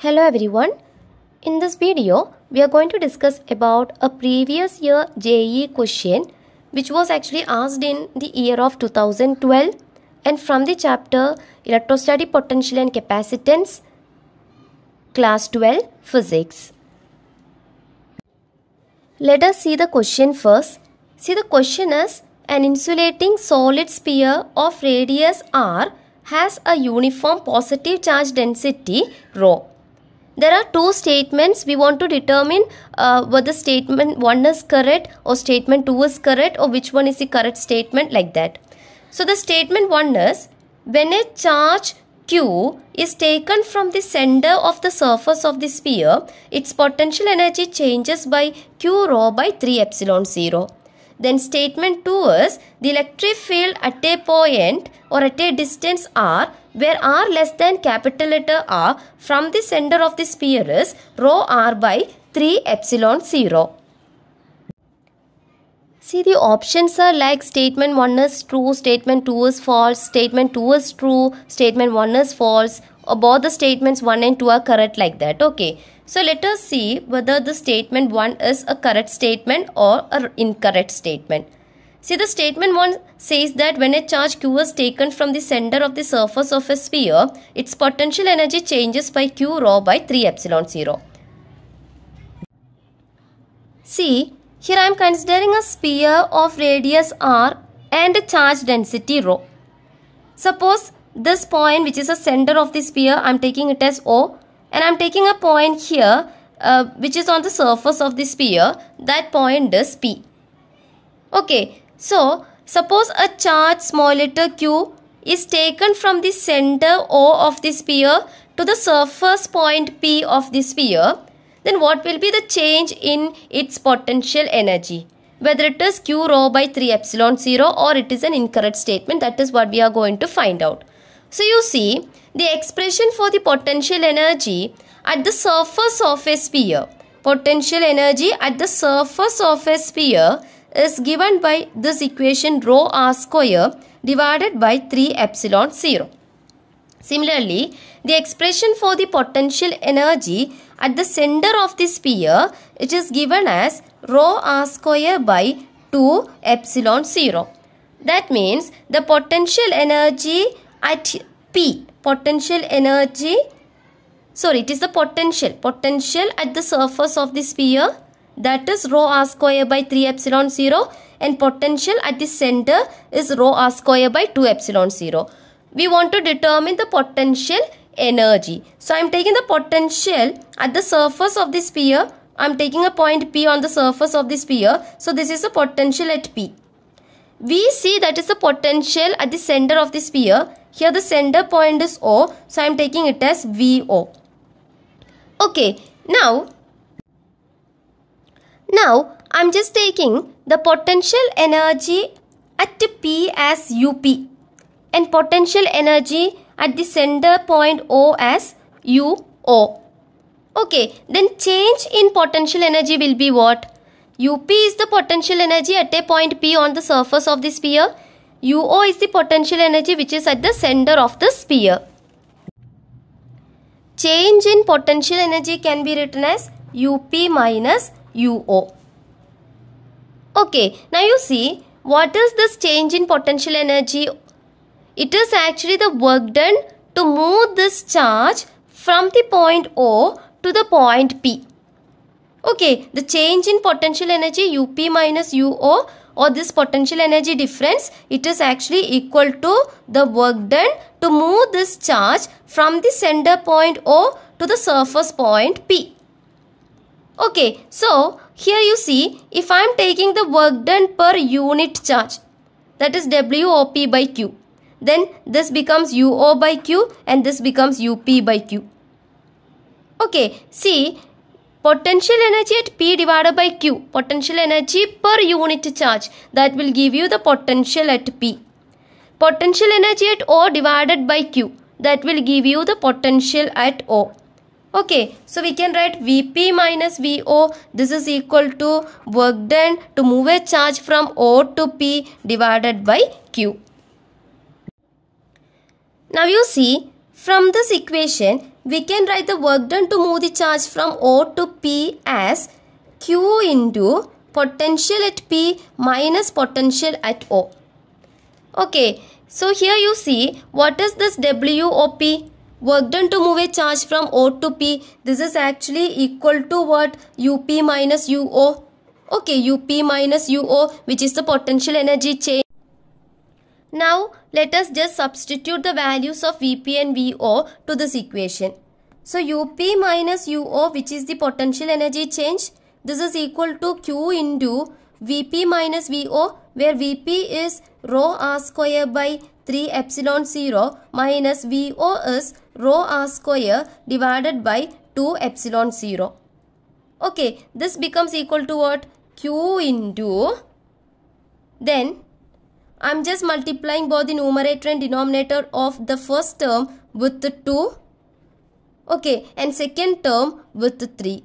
Hello everyone. In this video, we are going to discuss about a previous year JEE question which was actually asked in the year of 2012 and from the chapter Electrostatic Potential and Capacitance class 12 physics. Let us see the question first. See the question is an insulating solid sphere of radius r has a uniform positive charge density rho. There are two statements we want to determine uh, whether statement 1 is correct or statement 2 is correct or which one is the correct statement like that. So the statement 1 is when a charge Q is taken from the center of the surface of the sphere, its potential energy changes by Q rho by 3 epsilon 0. Then statement 2 is the electric field at a point or at a distance r where r less than capital letter R from the center of the sphere is rho r by 3 epsilon 0. See the options are like statement 1 is true, statement 2 is false, statement 2 is true, statement 1 is false. Both the statements 1 and 2 are correct like that. Okay. So let us see whether the statement 1 is a correct statement or an incorrect statement. See the statement 1 says that when a charge q is taken from the center of the surface of a sphere, its potential energy changes by q rho by 3 epsilon 0. See, here I am considering a sphere of radius r and a charge density rho. Suppose this point which is the center of the sphere I am taking it as O and I am taking a point here uh, which is on the surface of the sphere that point is P. Okay, so suppose a charge small letter q is taken from the center O of the sphere to the surface point P of the sphere then what will be the change in its potential energy? Whether it is q rho by 3 epsilon 0 or it is an incorrect statement that is what we are going to find out. So you see the expression for the potential energy at the surface of a sphere. Potential energy at the surface of a sphere is given by this equation rho r square divided by 3 epsilon 0. Similarly, the expression for the potential energy at the center of the sphere it is given as rho r square by 2 epsilon 0. That means the potential energy at P, potential energy, sorry it is the potential, potential at the surface of the sphere that is rho r square by 3 epsilon 0 and potential at the center is rho r square by 2 epsilon 0. We want to determine the potential energy. So I am taking the potential at the surface of the sphere. I am taking a point P on the surface of the sphere. So this is the potential at P. We see that is the potential at the center of the sphere. Here the center point is O. So I am taking it as VO. Okay. Now, now I am just taking the potential energy at P as UP and potential energy at the center point O as UO. Okay, then change in potential energy will be what? UP is the potential energy at a point P on the surface of the sphere. UO is the potential energy which is at the center of the sphere. Change in potential energy can be written as UP minus UO. Okay, now you see what is this change in potential energy it is actually the work done to move this charge from the point O to the point P. Okay, the change in potential energy UP minus UO or this potential energy difference, it is actually equal to the work done to move this charge from the center point O to the surface point P. Okay, so here you see if I am taking the work done per unit charge that is WOP by Q then this becomes UO by Q and this becomes UP by Q. Okay, see potential energy at P divided by Q, potential energy per unit charge that will give you the potential at P. Potential energy at O divided by Q that will give you the potential at O. Okay, so we can write Vp minus Vo. This is equal to work done to move a charge from O to P divided by Q. Now you see from this equation we can write the work done to move the charge from O to P as Q into potential at P minus potential at O. Okay, so here you see what is this WOP? Work done to move a charge from O to P. This is actually equal to what? UP minus UO. Okay, UP minus UO which is the potential energy change. Now let us just substitute the values of Vp and Vo to this equation. So Up minus Uo which is the potential energy change this is equal to Q into Vp minus Vo where Vp is rho r square by 3 epsilon 0 minus Vo is rho r square divided by 2 epsilon 0. Okay, this becomes equal to what? Q into then I'm just multiplying both the numerator and denominator of the first term with the 2. Okay, and second term with the 3.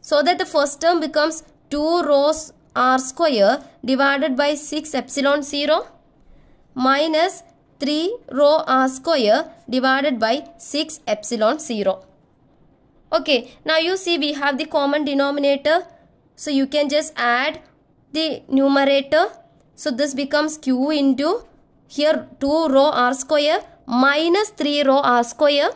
So that the first term becomes 2 rhos r square divided by 6 epsilon 0 minus 3 rho r square divided by 6 epsilon 0. Okay, now you see we have the common denominator. So you can just add the numerator so this becomes q into here 2 rho r square minus 3 rho r square.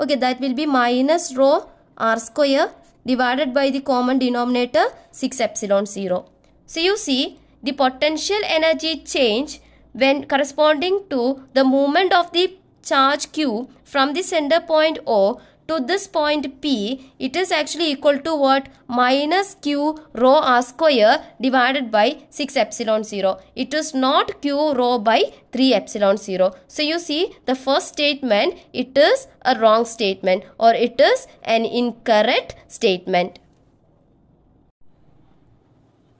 Okay, that will be minus rho r square divided by the common denominator 6 epsilon 0. So you see the potential energy change when corresponding to the movement of the charge q from the center point O to this point P, it is actually equal to what? Minus Q rho R square divided by 6 epsilon 0. It is not Q rho by 3 epsilon 0. So you see the first statement, it is a wrong statement or it is an incorrect statement.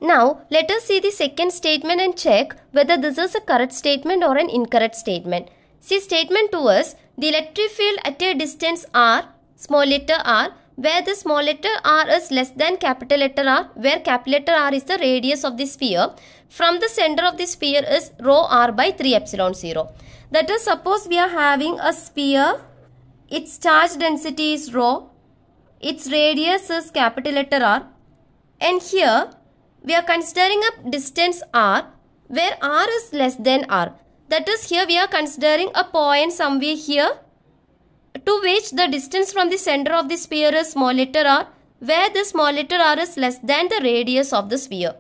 Now, let us see the second statement and check whether this is a correct statement or an incorrect statement. See statement 2 is, the electric field at a distance r small letter r where the small letter r is less than capital letter r where capital letter r is the radius of the sphere from the center of the sphere is rho r by 3 epsilon 0. That is suppose we are having a sphere its charge density is rho its radius is capital letter r and here we are considering a distance r where r is less than r. That is here we are considering a point somewhere here to which the distance from the center of the sphere is small letter r where the small letter r is less than the radius of the sphere.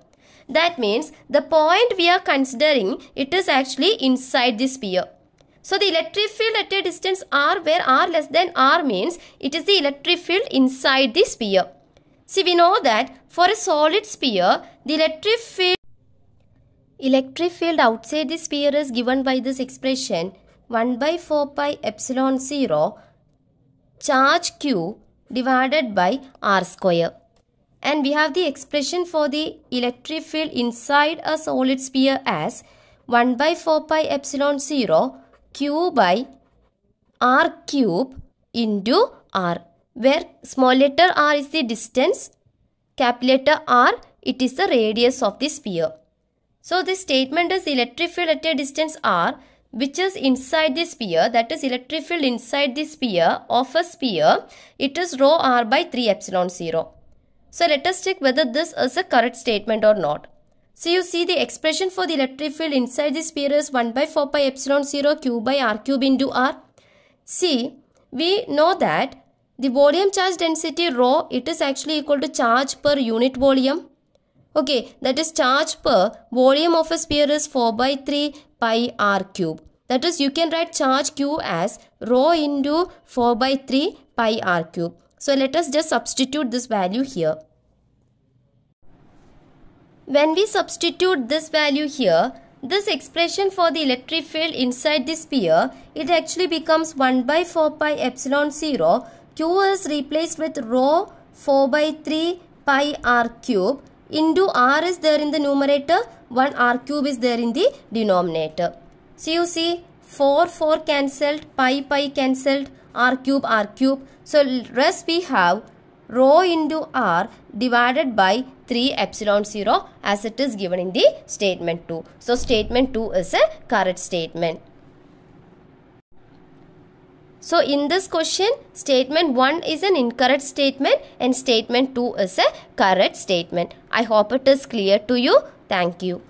That means the point we are considering it is actually inside the sphere. So the electric field at a distance r where r less than r means it is the electric field inside the sphere. See we know that for a solid sphere the electric field electric field outside the sphere is given by this expression 1 by 4 pi epsilon 0 charge q divided by r square. And we have the expression for the electric field inside a solid sphere as 1 by 4 pi epsilon 0 q by r cube into r where small letter r is the distance, capital letter r it is the radius of the sphere. So this statement is electric field at a distance r which is inside the sphere that is electric field inside the sphere of a sphere it is rho r by 3 epsilon 0. So let us check whether this is a correct statement or not. So you see the expression for the electric field inside the sphere is 1 by 4 pi epsilon 0 q by r cube into r. See we know that the volume charge density rho it is actually equal to charge per unit volume. Okay, that is charge per volume of a sphere is 4 by 3 pi r cube. That is you can write charge q as rho into 4 by 3 pi r cube. So let us just substitute this value here. When we substitute this value here, this expression for the electric field inside the sphere, it actually becomes 1 by 4 pi epsilon 0. Q is replaced with rho 4 by 3 pi r cube into r is there in the numerator 1 r cube is there in the denominator. So you see 4 4 cancelled pi pi cancelled r cube r cube. So rest we have rho into r divided by 3 epsilon 0 as it is given in the statement 2. So statement 2 is a correct statement. So in this question, statement 1 is an incorrect statement and statement 2 is a correct statement. I hope it is clear to you. Thank you.